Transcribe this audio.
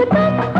तक